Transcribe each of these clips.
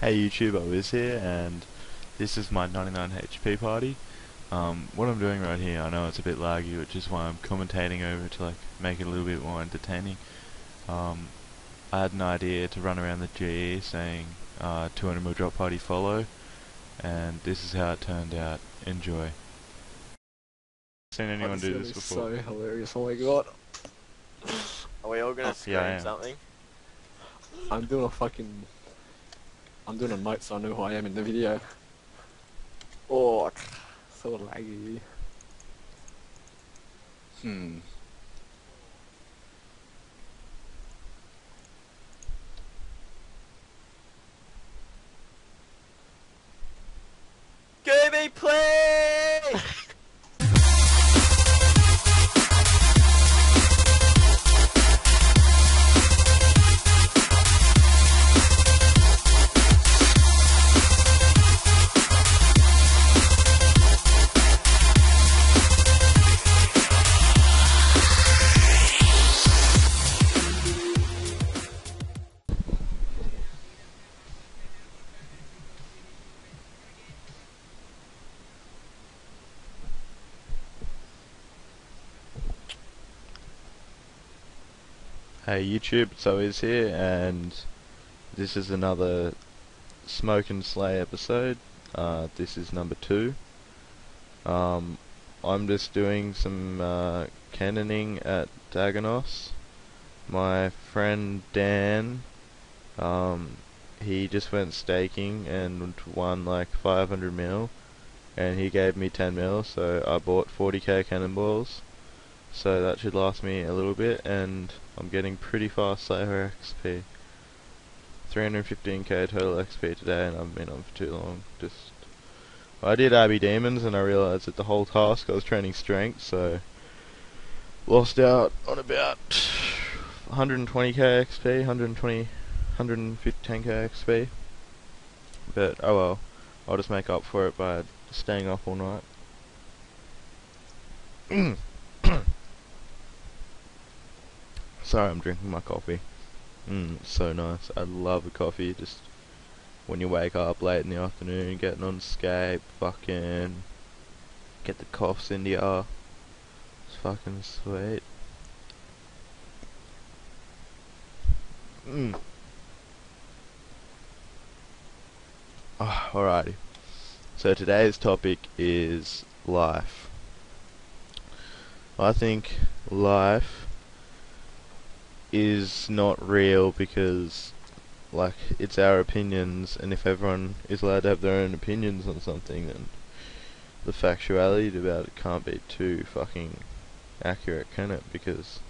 Hey YouTube, I was here and this is my 99 HP party. Um, what I'm doing right here, I know it's a bit laggy, which is why I'm commentating over to like make it a little bit more entertaining. Um, I had an idea to run around the GE saying uh, 200 mil drop party follow, and this is how it turned out. Enjoy. Seen anyone do this before? So hilarious! Oh my god! Are we all gonna Oh, scream yeah, something? I'm doing a fucking. I'm doing a note so I know who I am in the video. Oh, so laggy. Hmm. Hey YouTube, it's always here, and this is another Smoke and Slay episode. Uh, this is number two. Um, I'm just doing some uh, cannoning at Dagannoths. My friend Dan, um, he just went staking and won like 500 mil, and he gave me 10 mil, so I bought 40k cannonballs. So that should last me a little bit, and I'm getting pretty fast Slayer XP. 315k total XP today, and I've been on for too long. Just I did Abbey Demons, and I realised that the whole task I was training strength, so lost out on about 120k XP, 120, 115k XP. But oh well, I'll just make up for it by staying up all night. Sorry, I'm drinking my coffee. Mmm, so nice. I love a coffee. Just when you wake up late in the afternoon, getting on Skype, fucking get the coughs in the ya. It's fucking sweet. Mmm. Ah, alrighty. So today's topic is life. I think life is not real because like it's our opinions and if everyone is allowed to have their own opinions on something then the factuality about it can't be too fucking accurate can it? Because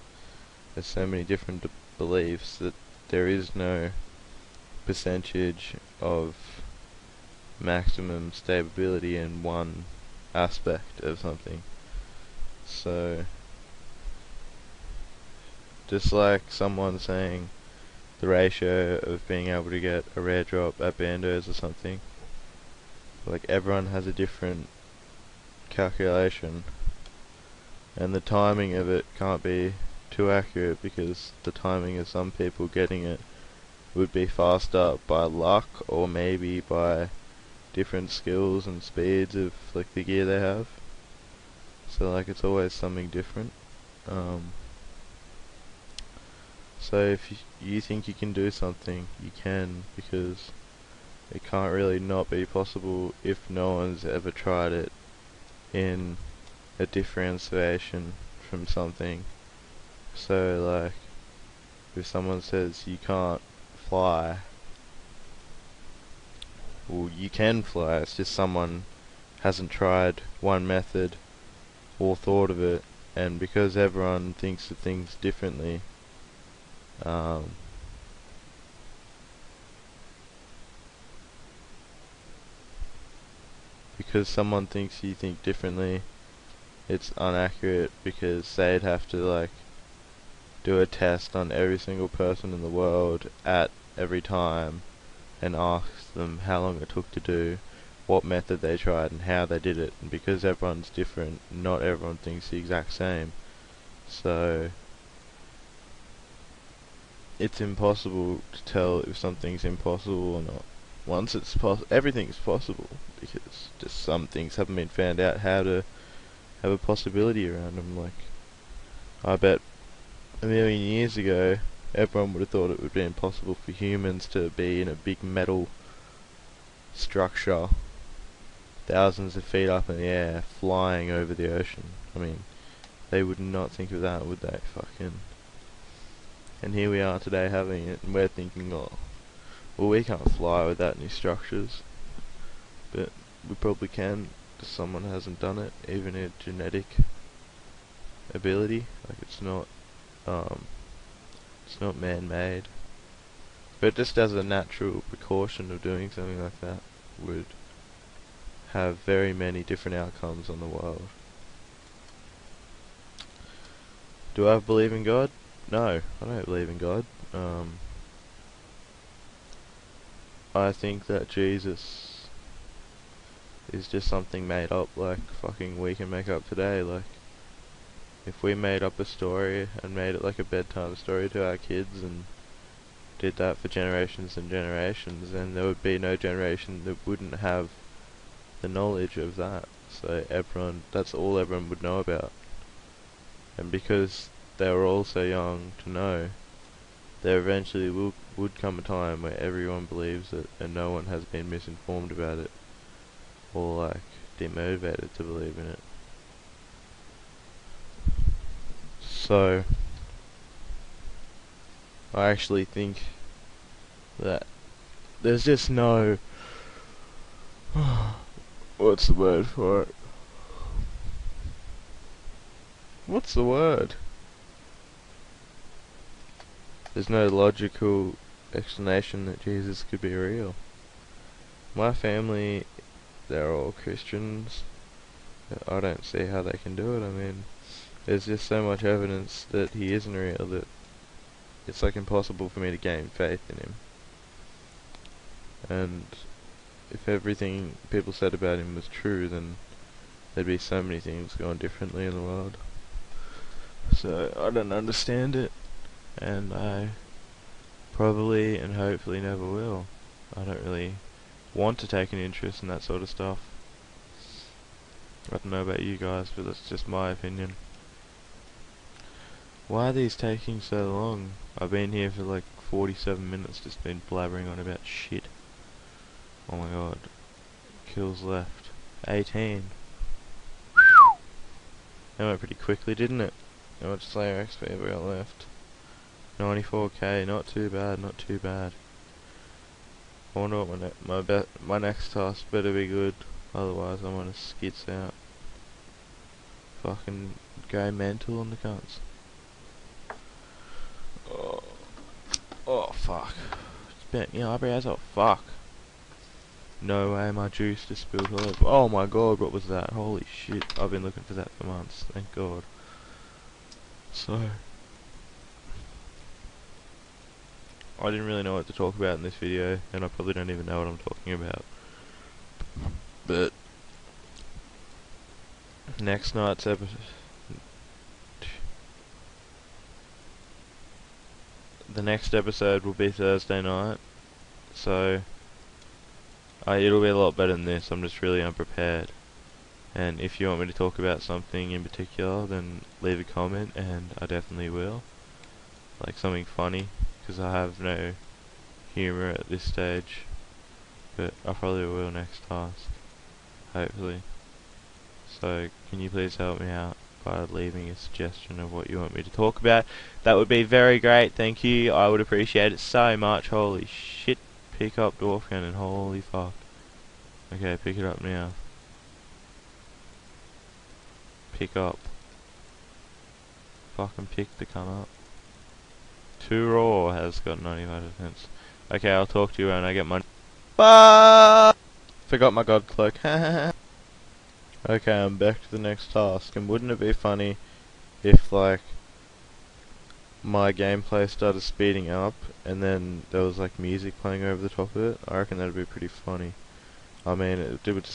there's so many different beliefs that there is no percentage of maximum stability in one aspect of something. So just like someone saying the ratio of being able to get a rare drop at Bandos or something. Like everyone has a different calculation and the timing of it can't be too accurate because the timing of some people getting it would be faster by luck or maybe by different skills and speeds of like the gear they have. So like it's always something different. Um, so if you think you can do something, you can because it can't really not be possible if no one's ever tried it in a differentiation from something. So like if someone says you can't fly, well you can fly, it's just someone hasn't tried one method or thought of it and because everyone thinks of things differently um, because someone thinks you think differently, it's inaccurate because they'd have to like do a test on every single person in the world at every time and ask them how long it took to do, what method they tried and how they did it. And because everyone's different, not everyone thinks the exact same. So it's impossible to tell if something's impossible or not. once it's poss, everything's possible because just some things haven't been found out how to have a possibility around them. Like, I bet a million years ago, everyone would have thought it would be impossible for humans to be in a big metal structure, thousands of feet up in the air, flying over the ocean. I mean, they would not think of that, would they? Fucking. And here we are today having it, and we're thinking, oh, well, we can't fly without any structures. But we probably can, because someone hasn't done it, even a genetic ability. Like, it's not, um, it's not man-made. But just as a natural precaution of doing something like that would have very many different outcomes on the world. Do I believe in God? No, I don't believe in God. Um, I think that Jesus is just something made up like fucking we can make up today. Like, if we made up a story and made it like a bedtime story to our kids and did that for generations and generations, then there would be no generation that wouldn't have the knowledge of that. So everyone, that's all everyone would know about. And because they were all so young to know, there eventually will, would come a time where everyone believes it and no one has been misinformed about it or like demotivated to believe in it. So, I actually think that there's just no what's the word for it? What's the word? There's no logical explanation that Jesus could be real. My family, they're all Christians. I don't see how they can do it. I mean, there's just so much evidence that he isn't real that it's like impossible for me to gain faith in him. And if everything people said about him was true, then there'd be so many things going differently in the world. So I don't understand it, and I probably and hopefully never will. I don't really want to take an interest in that sort of stuff. I don't know about you guys, but that's just my opinion. Why are these taking so long? I've been here for like 47 minutes just been blabbering on about shit. Oh my god. Kills left. 18. That went pretty quickly, didn't it? How much Slayer XP have we got left? 94k, not too bad, not too bad. I wonder what my, ne my, be my next task better be good, otherwise I'm gonna skits out. Fucking go mental on the cunts. Oh, oh fuck. It's me eyebrows, oh fuck. No way my juice just spilled all over. Oh my god, what was that? Holy shit, I've been looking for that for months, thank god. So... I didn't really know what to talk about in this video, and I probably don't even know what I'm talking about. But... Next night's episode... The next episode will be Thursday night, so... Uh, it'll be a lot better than this, I'm just really unprepared. And if you want me to talk about something in particular, then leave a comment, and I definitely will. Like something funny, because I have no humour at this stage. But I probably will next task, hopefully. So, can you please help me out by leaving a suggestion of what you want me to talk about? That would be very great, thank you, I would appreciate it so much, holy shit. Pick up Dwarf Cannon, holy fuck. Okay, pick it up now. Pick up. Fucking pick the cunt up. Raw has got 95 defense. Okay, I'll talk to you when I get money. Bye! Forgot my god cloak. okay, I'm back to the next task. And wouldn't it be funny if, like, my gameplay started speeding up and then there was like music playing over the top of it, I reckon that'd be pretty funny. I mean, it, would